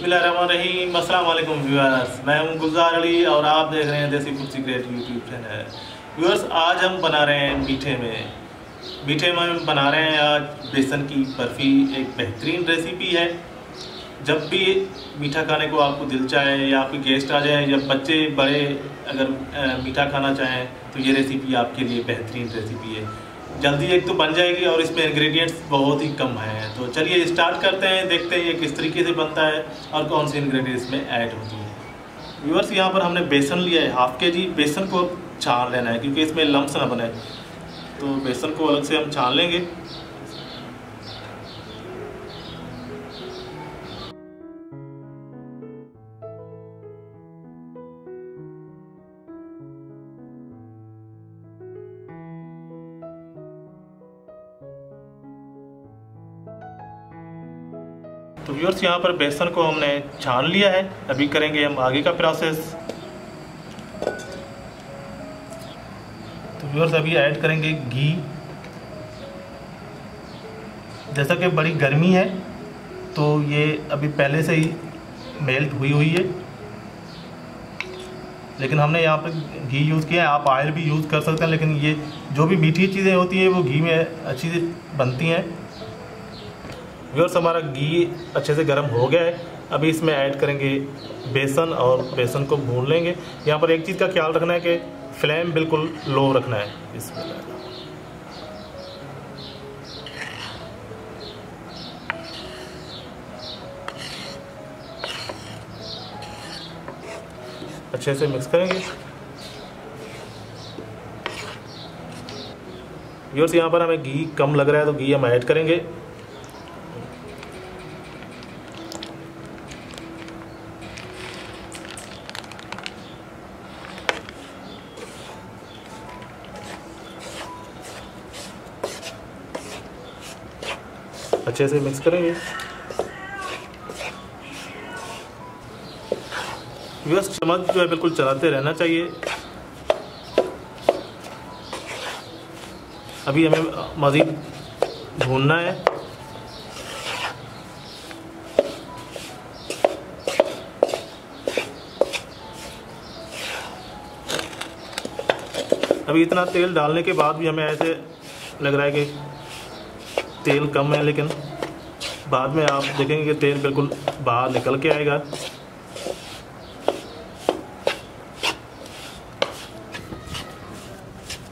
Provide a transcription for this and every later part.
रहीम अस्सलाम व्यूअर्स, मैं हूँ गुलजार अली और आप देख रहे हैं Desi food secret YouTube channel viewers, आज हम बना रहे हैं मीठे में। मीठे में हम बना रहे हैं आज बेसन की बर्फ़ी, एक बेहतरीन रेसिपी है। जब भी मीठा खाने को आपको दिल चाहे या आपके गेस्ट आ जाए या बच्चे बड़े अगर मीठा खाना चाहें तो ये रेसिपी आपके लिए बेहतरीन रेसिपी है। जल्दी एक तो बन जाएगी और इसमें इंग्रेडिएंट्स बहुत ही कम हैं। तो चलिए स्टार्ट करते हैं, देखते हैं ये किस तरीके से बनता है और कौन सी इंग्रेडिएंट्स इसमें ऐड होती है व्यूअर्स यहाँ पर हमने बेसन लिया है हाफ़ के जी बेसन को छान लेना है, क्योंकि इसमें लम्स ना बने। तो बेसन को अलग से हम छान लेंगे। तो व्यूअर्स यहाँ पर बेसन को हमने छान लिया है। अभी करेंगे हम आगे का प्रोसेस तो व्यूअर्स अभी ऐड करेंगे घी। जैसा कि बड़ी गर्मी है तो ये अभी पहले से ही मेल्ट हुई हुई है। लेकिन हमने यहाँ पर घी यूज़ किया है। आप ऑयल भी यूज़ कर सकते हैं, लेकिन ये जो भी मीठी चीज़ें होती हैं, वो घी में अच्छी बनती हैं। व्यूअर्स हमारा घी अच्छे से गर्म हो गया है। अभी इसमें ऐड करेंगे बेसन और बेसन को भून लेंगे। यहाँ पर एक चीज़ का ख्याल रखना है कि फ्लेम बिल्कुल लो रखना है इसमें। अच्छे से मिक्स करेंगे। यहाँ पर हमें घी कम लग रहा है तो घी हम ऐड करेंगे। अच्छे से मिक्स करेंगे। व्यूअर्स चम्मच जो है, बिल्कुल चलाते रहना चाहिए। अभी हमें मज़ीद भूनना है। अभी इतना तेल डालने के बाद भी हमें ऐसे लग रहा है कि तेल कम है, लेकिन बाद में आप देखेंगे कि तेल बिल्कुल बाहर निकल के आएगा।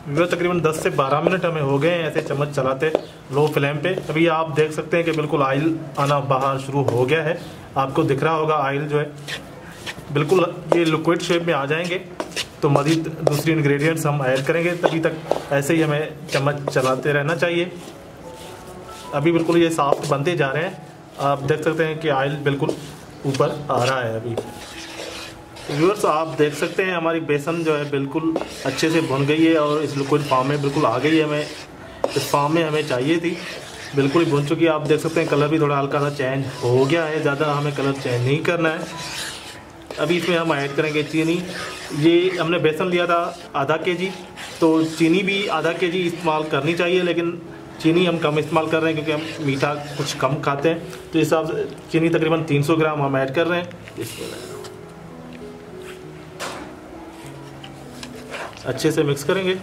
वो तकरीबन 10 से 12 मिनट हमें हो गए हैं ऐसे चम्मच चलाते लो फ्लेम पे। अभी आप देख सकते हैं कि बिल्कुल ऑयल आना बाहर शुरू हो गया है। आपको दिख रहा होगा ऑयल जो है, बिल्कुल ये लिक्विड शेप में आ जाएँगे। तो मज़ीद दूसरी इंग्रेडिएंट्स हम ऐड करेंगे। तभी तक ऐसे ही हमें चम्मच चलाते रहना चाहिए। अभी बिल्कुल ये सॉफ्ट बनते जा रहे हैं। आप देख सकते हैं कि ऑयल बिल्कुल ऊपर आ रहा है अभी। व्यूअर्स आप देख सकते हैं हमारी बेसन जो है बिल्कुल अच्छे से भुन गई है और इस लिक्विड फॉर्म में बिल्कुल आ गई है हमें। इस फॉर्म में हमें चाहिए थी। बिल्कुल ही भुन चुकी है। आप देख सकते हैं कलर भी थोड़ा हल्का सा चेंज हो गया है। ज़्यादा हमें कलर चेंज नहीं करना है। अभी इसमें हम ऐड करेंगे चीनी। ये हमने बेसन लिया था आधा के जी तो चीनी भी आधा के जी इस्तेमाल करनी चाहिए, लेकिन चीनी हम कम इस्तेमाल कर रहे हैं क्योंकि हम मीठा कुछ कम खाते हैं। तो इस हिसाब से चीनी तकरीबन 300 ग्राम हम ऐड कर रहे हैं। अच्छे से मिक्स करेंगे।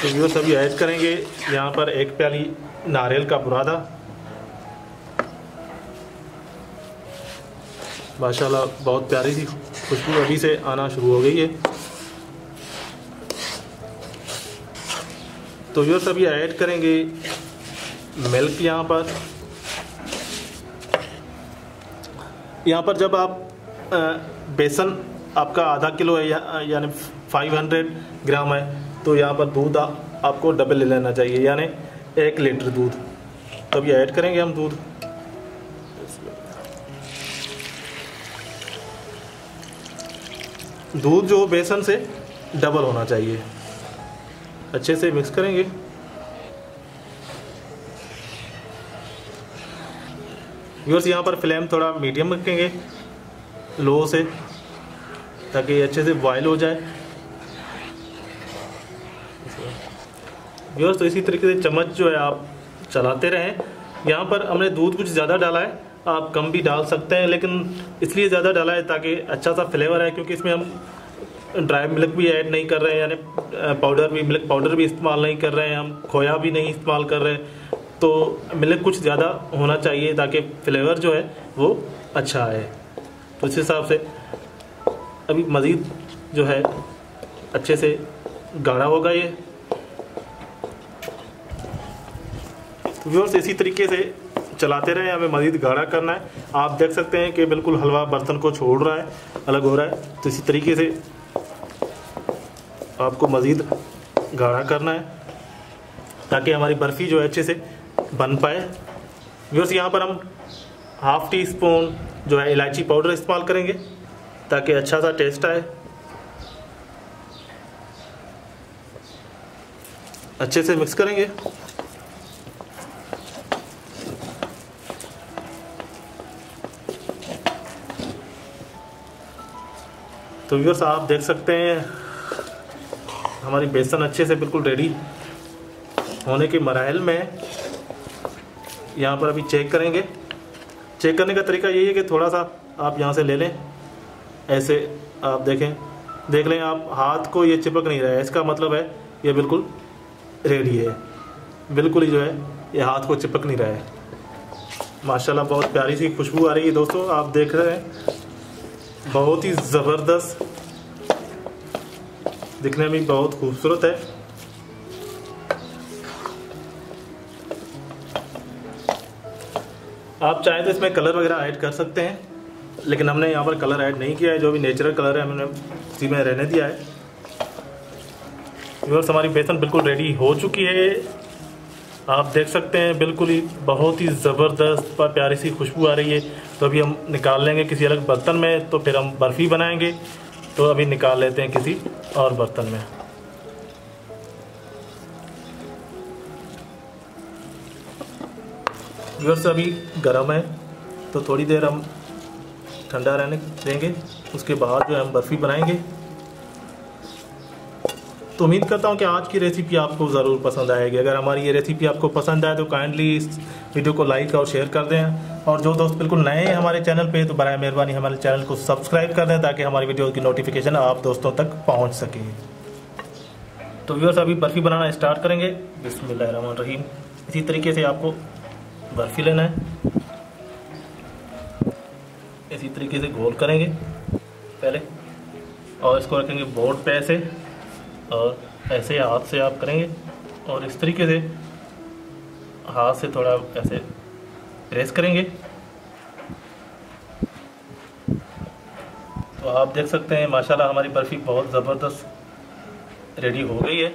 तो वो सभी ऐड करेंगे। यहाँ पर एक प्याली नारियल का बुरादा। माशाल्लाह बहुत प्यारी सी खुशबू अभी से आना शुरू हो गई है। तो ये सभी ऐड करेंगे मिल्क यहाँ पर। यहाँ पर जब आप बेसन आपका आधा किलो है या, यानी 500 ग्राम है तो यहाँ पर दूध आपको डबल ले लेना चाहिए। यानी एक लीटर दूध। तब ये ऐड करेंगे हम दूध। दूध जो बेसन से डबल होना चाहिए। अच्छे से मिक्स करेंगे। व्यूअर्स यहाँ पर फ्लेम थोड़ा मीडियम रखेंगे लो से, ताकि अच्छे से बॉयल हो जाए। व्यूअर्स तो इसी तरीके से चम्मच जो है आप चलाते रहें। यहाँ पर हमने दूध कुछ ज़्यादा डाला है, आप कम भी डाल सकते हैं, लेकिन इसलिए ज़्यादा डाला है ताकि अच्छा सा फ्लेवर है क्योंकि इसमें हम ड्राई मिल्क भी ऐड नहीं कर रहे हैं, यानी पाउडर भी मिल्क पाउडर भी इस्तेमाल नहीं कर रहे हैं, हम खोया भी नहीं इस्तेमाल कर रहे हैं। तो मिल्क कुछ ज़्यादा होना चाहिए ताकि फ्लेवर जो है वो अच्छा आए। तो इस हिसाब से अभी मज़ीद जो है अच्छे से गाढ़ा होगा ये। व्यूअर्स इसी तरीके से चलाते रहें, हमें मज़ीद गाढ़ा करना है। आप देख सकते हैं कि बिल्कुल हलवा बर्तन को छोड़ रहा है, अलग हो रहा है। तो इसी तरीके से आपको मज़ीद गाढ़ा करना है, ताकि हमारी बर्फ़ी जो है अच्छे से बन पाए। व्यूअर्स यहाँ पर हम हाफ़ टी स्पून जो है इलायची पाउडर इस्तेमाल करेंगे, ताकि अच्छा सा टेस्ट आए। अच्छे से मिक्स करेंगे। तो व्यूअर्स आप देख सकते हैं, हमारी बेसन अच्छे से बिल्कुल रेडी होने के मराहल में। यहाँ पर अभी चेक करेंगे। चेक करने का तरीका यही है कि थोड़ा सा आप यहाँ से ले लें। ऐसे आप देखें। देख लें, आप हाथ को ये चिपक नहीं रहा है। इसका मतलब है ये बिल्कुल रेडी है। बिल्कुल ही जो है, ये हाथ को चिपक नहीं रहा है। माशाल्लाह, बहुत प्यारी सी खुशबू आ रही है दोस्तों। आप देख रहे हैं बहुत ही ज़बरदस्त। दिखने में बहुत खूबसूरत है। आप चाहें तो इसमें कलर वगैरह ऐड कर सकते हैं, लेकिन हमने यहाँ पर कलर ऐड नहीं किया है। जो भी नेचुरल कलर है, हमने उसी में रहने दिया है। हमारी बेसन बिल्कुल रेडी हो चुकी है। आप देख सकते हैं, बिल्कुल ही बहुत ही ज़बरदस्त पर प्यारी सी खुशबू आ रही है। तो अभी हम निकाल लेंगे किसी अलग बर्तन में तो फिर हम बर्फ़ी बनाएँगे। तो अभी निकाल लेते हैं किसी और बर्तन में। व्यूअर्स अभी गर्म है तो थोड़ी देर हम ठंडा रहने देंगे। उसके बाद जो हम बर्फ़ी बनाएँगे। तो उम्मीद करता हूँ कि आज की रेसिपी आपको ज़रूर पसंद आएगी। अगर हमारी ये रेसिपी आपको पसंद आए तो काइंडली इस वीडियो को लाइक और शेयर कर दें। और जो दोस्त बिल्कुल नए हैं हमारे चैनल पे तो बर मेहरबानी हमारे चैनल को सब्सक्राइब कर दें, ताकि हमारी वीडियो की नोटिफिकेशन आप दोस्तों तक पहुँच सके। तो व्यूअर्स अभी बर्फ़ी बनाना स्टार्ट करेंगे। रहीम इसी तरीके से आपको बर्फ़ी लेना है। इसी तरीके से गोल करेंगे पहले। और इसको रखेंगे बोर्ड पे और ऐसे हाथ से आप करेंगे और इस तरीके से हाथ से थोड़ा ऐसे प्रेस करेंगे। तो आप देख सकते हैं, माशाल्लाह हमारी बर्फ़ी बहुत ज़बरदस्त रेडी हो गई है।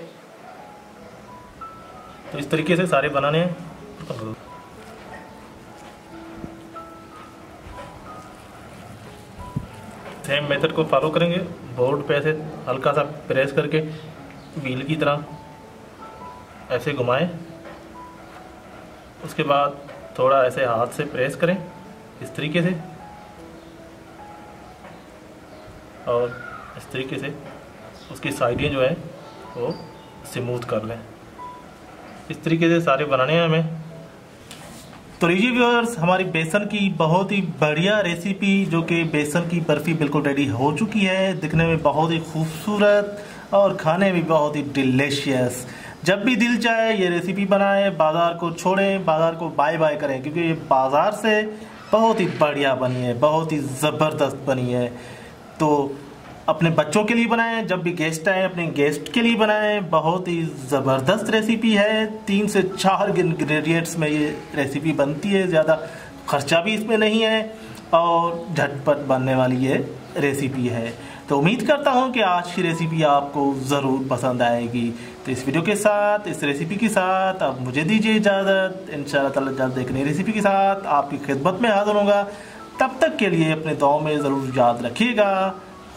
तो इस तरीके से सारे बनाने हैं। सेम मेथड को फॉलो करेंगे। बोर्ड पे ऐसे हल्का सा प्रेस करके व्हील की तरह ऐसे घुमाएँ। उसके बाद थोड़ा ऐसे हाथ से प्रेस करें इस तरीके से। और इस तरीके से उसकी साइडें जो है, वो स्मूथ कर लें। इस तरीके से सारे बनाने हैं हमें। तो लीजिए व्यूअर्स हमारी बेसन की बहुत ही बढ़िया रेसिपी जो कि बेसन की बर्फ़ी बिल्कुल रेडी हो चुकी है। दिखने में बहुत ही खूबसूरत और खाने में बहुत ही डिलीशियस जब भी दिल चाहे, ये रेसिपी बनाएँ, बाज़ार को छोड़ें, बाज़ार को बाय बाय करें, क्योंकि ये बाज़ार से बहुत ही बढ़िया बनी है, बहुत ही ज़बरदस्त बनी है। तो अपने बच्चों के लिए बनाएँ, जब भी गेस्ट आए, अपने गेस्ट के लिए बनाएँ। बहुत ही ज़बरदस्त रेसिपी है। तीन से चार इंग्रेडिएंट्स में ये रेसिपी बनती है। ज़्यादा खर्चा भी इसमें नहीं है और झटपट बनने वाली ये रेसिपी है। तो उम्मीद करता हूँ कि आज की रेसिपी आपको ज़रूर पसंद आएगी। तो इस वीडियो के साथ, इस रेसिपी के साथ अब मुझे दीजिए इजाज़त। इन शाला नई रेसिपी के साथ आपकी खिदमत में हाजिर होगा तब तक के लिए अपने दौ में ज़रूर याद रखिएगा।